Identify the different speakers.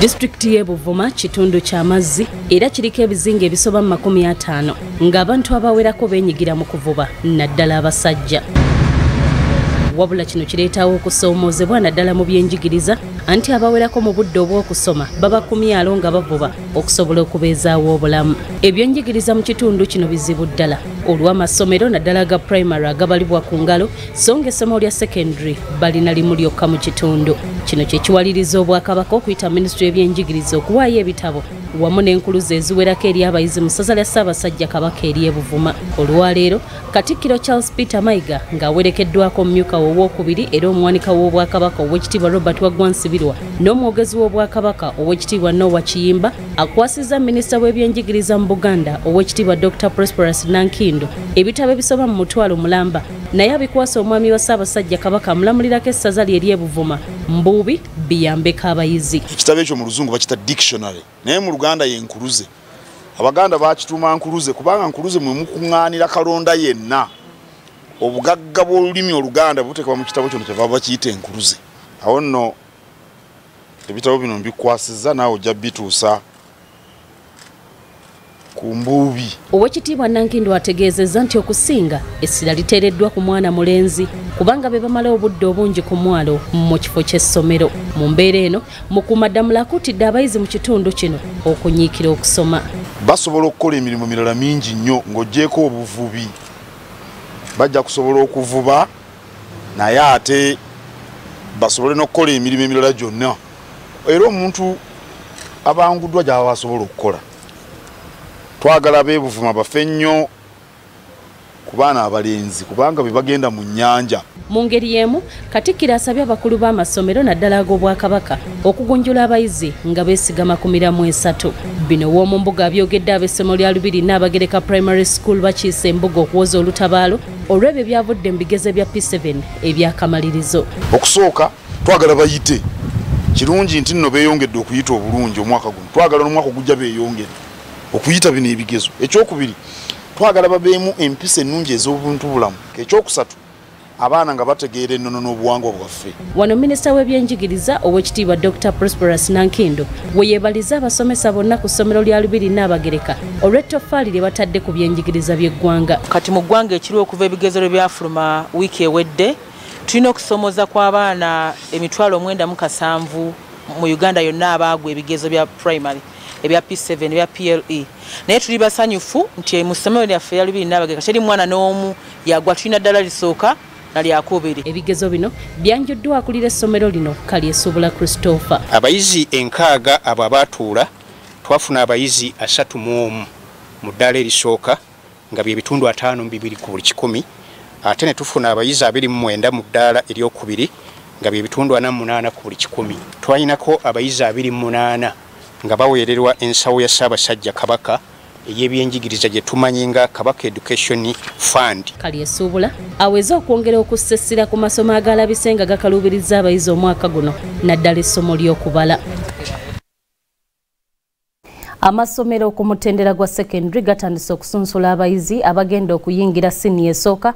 Speaker 1: disitulikiti y'e buvuma kitundu ky'amazzi era kiriko ebizinga ebisoba mu makumi ataano ng'abantu abawerako beenyigira mu kuvuba naddala abasajja. Wabula kino kireetawo okusoomoozebwa naddala mu byenjigiriza anti abawerako mu budde obw'okusoma baba ku myalo nga bavuba okusobola okubeezaawo obulamu. Ebyenjigiriza mu kitundu kino bizibu ddala. Olw'amasomero naddala ga purayimale agabalibwa ku ngalo so nga essomo lya sekendary balina limu lyokka mu kitundu. Kino kye kiwaliriza obwakabaka okuyita minisitule y'ebyenjigiriza okuwaayo ebitabo wamu n'enkuluza eziwerako eri abayizi mu ssaza lya ssaabasajja kabaka eri ebuvuma. Olwaleero katikkiro charles peter mayiga ng'awerekeddwako omumyuka owokubiri era omuwanika w'obwakabaka ow'ekitiibwa robert wagwansibirwa n'omwogezi w'obwakabaka ow'ekitiibwa nowa kiyimba akwasizza minisita w'ebyenjigiriza mu buganda ow'ekitiibwa dr prosperous nankindo ebitabo ebisoba mu mutwalo mulamba. Naye abikwasa omwami wa ssaabasajja kabaka amulamulirako essaza lye eryebuvuma mbuubi biyambeko abayizi
Speaker 2: ekitabo ekyo mu luzungu bakita dictionary. Naye mu luganda ye nkuluze abaganda bakituuma nkuluze kubanga nkuluze mwe mukuŋŋaanira kalonda yenna. Obugagga bw'olulimi oluganda butekebwa mu kitabo kino kyeva bakiyita enkuluze awo nno ebitabo bino mbikwasizza naawe ojja bituusa ku mbuubi.
Speaker 1: Owekitiibwa nankindo ategeezezza nti okusinga essira liteereddwa ku mwana mulenzi kubanga be bamala obudde obungi ku mwalo mu kifo ky'essomero. Mu mbeera eno mukuumaddamula akuutidde abayizi mu kitundu kino okunyiikira okusoma.
Speaker 2: Basobola okukola emirimu mirala mingi nnyo ng'ogjeeko obuvubi. Bajja kusobola okuvuba naye ate basobole n'okukola emirimu emirala gyonna era omuntu abanguddwa gyaba basobola okukola. Twagala beebuvuma bafe nnyo ku baana abalenzi kubanga be bagenda mu nnyanja.
Speaker 1: Mu ngeri y'emu katikkiro asabye abakulu b'amasomero naddala ag'obwakabaka okugunjula abayizi nga beesigama ku miramu esatu. Bino w'omu mbuga abyogedde ab'essomo lya lubiri n'abagereka primary school bakiisa embuga okuwoza olutabaalo olw'ebyo byavudde mu bigezo bya p7 ebyakamalirizo.
Speaker 2: Okusooka twagala bayite kirungi nti nno beeyongedde okuyita obulungi omwaka guno. Twagala n'omwaka ogujja beeyongedde okuyita bino ebigezo. Ekyokubiri twagala babeemu empisa ennungi ez'obuntu bulamu. Ekyokusatu abaana nga bategeera ennono n'obuwangwa bwaffe
Speaker 1: wano minisita w'ebyenjigiriza ow'ekitiibwa dr prosperous nankindo we yeebaliza abasomesa bonna ku ssomero lya lubiri n'abagereka olw'ettofaali lye batadde ku byenjigiriza by'eggwanga.
Speaker 3: Kati mu ggwanga ekiri okuva ebigezo lwe byafuluma wiiki ewedde tulina okusomoza kw'abaana emitwalo omwenda mu kasanvu mu uganda yonna abaagwa ebigezo bya primary ebya p7 ebya ple naye tuli basanyufu nti mu ssomero lyaffe lya lubiri n'abagereka teri mwana n'omu yagwa tulina ddala lisooka nalyakubiri
Speaker 1: ebigezo bino byanjuddwa akulira essomero lino kalyesuubula christopher.
Speaker 4: Abayizi enkaaga abo abaatuula twafuna abayizi asatu mu omu. Mu ddaala erisooka nga bye bitundu ataano mu bibiri ku buli kikumi ate ne tufuna abayizi abiri mu mwenda mu ddaala eryokubiri nga bye bitundu ana mu munaana ku buli kikumi. Twalinako abayizi abiri mu munaana nga baweererwa ensawo ya ssaabasajja kabaka ey'ebyenjigiriza gye tumanyi nga kabaka education fund.
Speaker 1: Kalyesuubula aweze okwongera okussa essira ku masomo agalabise nga gakaluubiriza abayizi omwaka guno naddala essomo ly'okubala. Amasomero ku mutendera gwa secondary gatandise okusunsula abayizi abagenda okuyingira siniya esooka